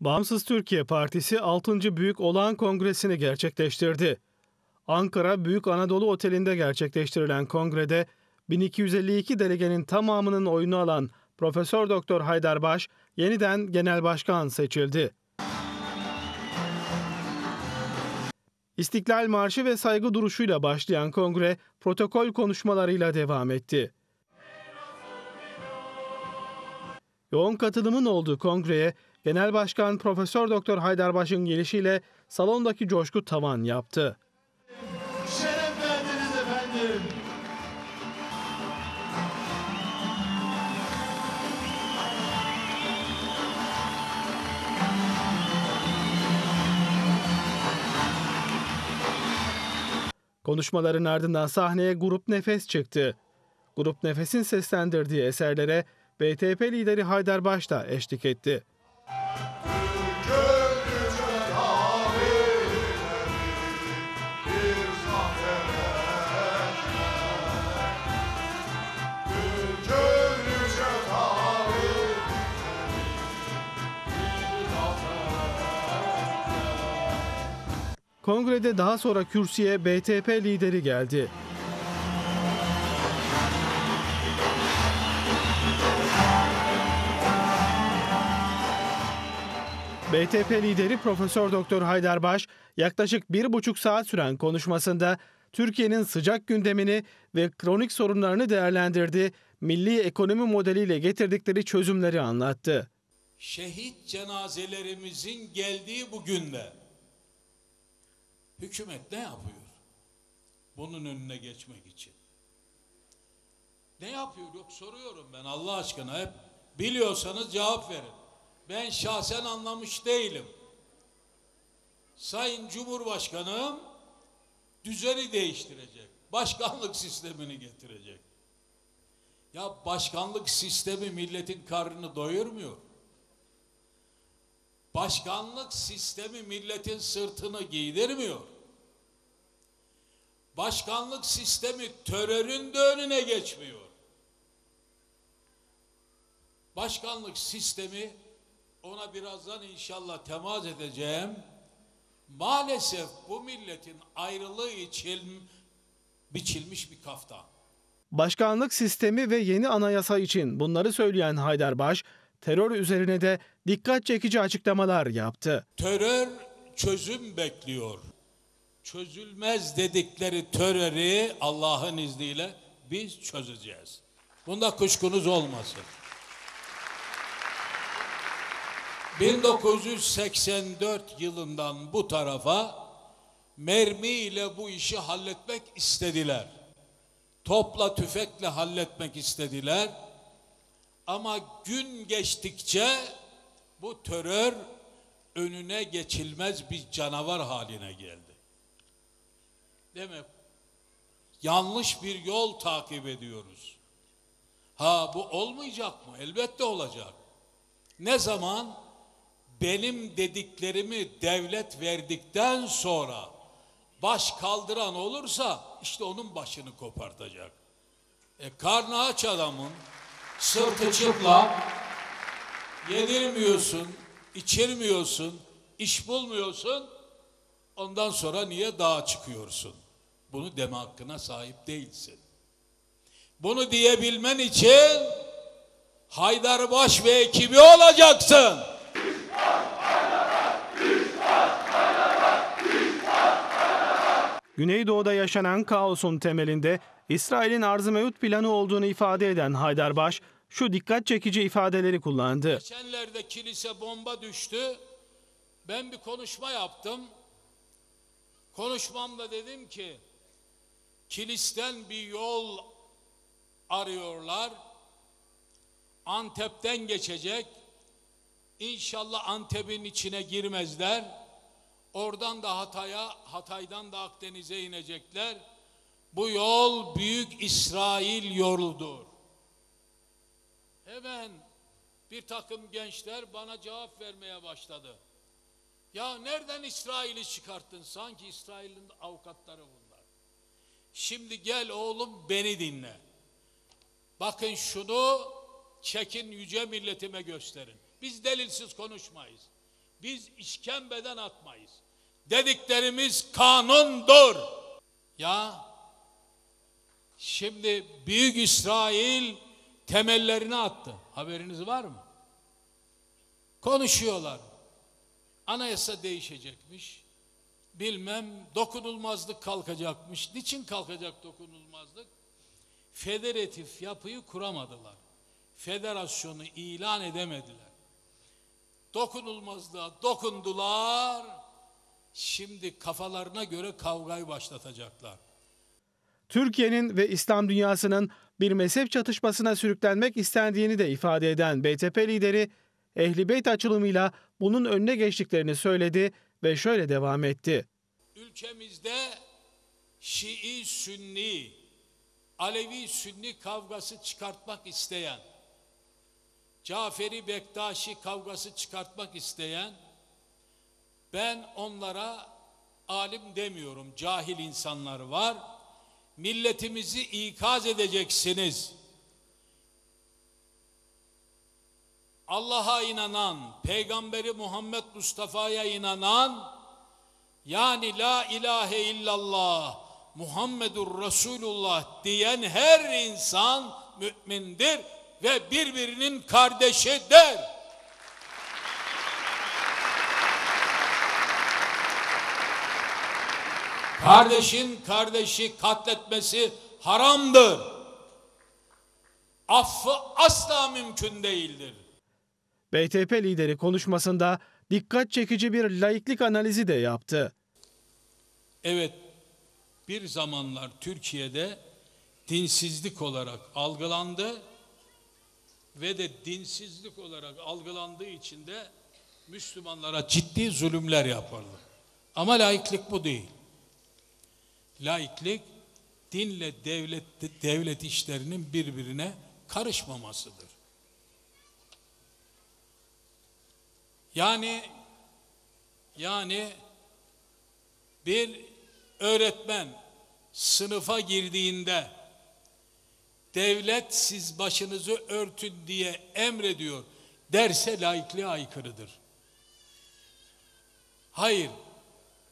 Bağımsız Türkiye Partisi 6. Büyük Olağan Kongresini gerçekleştirdi. Ankara Büyük Anadolu Oteli'nde gerçekleştirilen kongrede 1252 delegenin tamamının oyunu alan Profesör Doktor Haydarbaş yeniden genel başkan seçildi. İstiklal Marşı ve saygı duruşuyla başlayan kongre protokol konuşmalarıyla devam etti. Yoğun katılımın olduğu kongreye Genel Başkan Profesör Doktor Haydarbaş'ın gelişiyle salondaki coşku tavan yaptı. Şeref verdiniz efendim. Konuşmaların ardından sahneye Grup Nefes çıktı. Grup Nefes'in seslendirdiği eserlere BTP lideri Haydarbaş da eşlik etti. Kongrede daha sonra kürsüye BTP lideri geldi. BTP lideri Profesör Doktor Haydarbaş yaklaşık bir buçuk saat süren konuşmasında Türkiye'nin sıcak gündemini ve kronik sorunlarını değerlendirdi, milli ekonomi modeliyle getirdikleri çözümleri anlattı. Şehit cenazelerimizin geldiği bu günde hükümet ne yapıyor? Bunun önüne geçmek için. Ne yapıyor? Yok soruyorum ben Allah aşkına hep biliyorsanız cevap verin. Ben şahsen anlamış değilim. Sayın Cumhurbaşkanım düzeni değiştirecek. Başkanlık sistemini getirecek. Ya başkanlık sistemi milletin karnını doyurmuyor. Başkanlık sistemi milletin sırtını giydirmiyor. Başkanlık sistemi terörün de önüne geçmiyor. Başkanlık sistemi ona birazdan inşallah temas edeceğim. Maalesef bu milletin ayrılığı için biçilmiş bir kaftan. Başkanlık sistemi ve yeni anayasa için bunları söyleyen Haydarbaş, terör üzerine de dikkat çekici açıklamalar yaptı. Terör çözüm bekliyor. Çözülmez dedikleri terörü Allah'ın izniyle biz çözeceğiz. Bunda kuşkunuz olmasın. 1984 yılından bu tarafa mermiyle bu işi halletmek istediler. Topla tüfekle halletmek istediler. Ama gün geçtikçe bu terör önüne geçilmez bir canavar haline geldi. Demek yanlış bir yol takip ediyoruz. Ha bu olmayacak mı? Elbette olacak. Ne zaman? Benim dediklerimi devlet verdikten sonra baş kaldıran olursa işte onun başını kopartacak. E karnı aç adamın sırtı çıplak yedirmiyorsun, içirmiyorsun, iş bulmuyorsun. Ondan sonra niye dağa çıkıyorsun? Bunu deme hakkına sahip değilsin. Bunu diyebilmen için Haydarbaş ve ekibi olacaksın. Güneydoğu'da yaşanan kaosun temelinde İsrail'in arz-ı mevut planı olduğunu ifade eden Haydarbaş, şu dikkat çekici ifadeleri kullandı. Geçenlerde kilise bomba düştü. Ben bir konuşma yaptım. Konuşmamda dedim ki kilisten bir yol arıyorlar. Antep'ten geçecek. İnşallah Antep'in içine girmezler. Oradan da Hatay'a, Hatay'dan da Akdeniz'e inecekler. Bu yol büyük İsrail yoludur. Hemen bir takım gençler bana cevap vermeye başladı. Ya nereden İsrail'i çıkarttın? Sanki İsrail'in avukatları bunlar. Şimdi gel oğlum beni dinle. Bakın şunu çekin yüce milletime gösterin. Biz delilsiz konuşmayız. Biz işkembeden atmayız. Dediklerimiz kanundur. Ya şimdi Büyük İsrail temellerini attı. Haberiniz var mı? Konuşuyorlar. Anayasa değişecekmiş. Bilmem dokunulmazlık kalkacakmış. Niçin kalkacak dokunulmazlık? Federatif yapıyı kuramadılar. Federasyonu ilan edemediler. Dokunulmazlığa dokundular. Şimdi kafalarına göre kavgayı başlatacaklar. Türkiye'nin ve İslam dünyasının bir mezhep çatışmasına sürüklenmek istendiğini de ifade eden BTP lideri Ehli Beyt açılımıyla bunun önüne geçtiklerini söyledi ve şöyle devam etti. Ülkemizde Şii Sünni, Alevi Sünni kavgası çıkartmak isteyen, Caferi Bektaşi kavgası çıkartmak isteyen, ben onlara alim demiyorum, cahil insanlar var. Milletimizi ikaz edeceksiniz. Allah'a inanan, Peygamberi Muhammed Mustafa'ya inanan, yani la ilahe illallah Muhammedur Resulullah diyen her insan mümindir ve birbirinin kardeşidir. Kardeşin kardeşi katletmesi haramdır. Affı asla mümkün değildir. BTP lideri konuşmasında dikkat çekici bir laiklik analizi de yaptı. Evet, bir zamanlar Türkiye'de dinsizlik olarak algılandı ve de dinsizlik olarak algılandığı için de Müslümanlara ciddi zulümler yapıldı. Ama laiklik bu değil. Laiklik dinle devlet devlet işlerinin birbirine karışmamasıdır. Yani yani bir öğretmen sınıfa girdiğinde devlet siz başınızı örtün diye emrediyor derse laikliğe aykırıdır. Hayır.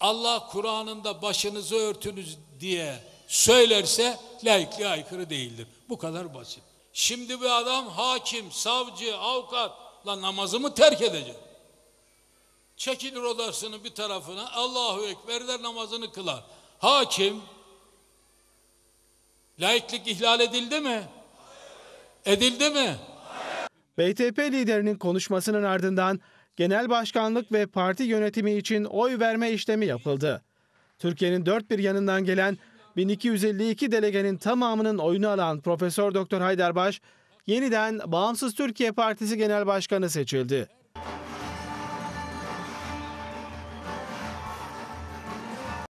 Allah Kur'an'ında başınızı örtünüz diye söylerse laikliğe aykırı değildir. Bu kadar basit. Şimdi bir adam hakim, savcı, avukatla namazımı terk edecek. Çekilir odasının bir tarafına Allahu Ekber der namazını kılar. Hakim laiklik ihlal edildi mi? Edildi mi? BTP liderinin konuşmasının ardından genel başkanlık ve parti yönetimi için oy verme işlemi yapıldı. Türkiye'nin dört bir yanından gelen 1252 delegenin tamamının oyunu alan Profesör Doktor Haydarbaş yeniden Bağımsız Türkiye Partisi Genel Başkanı seçildi.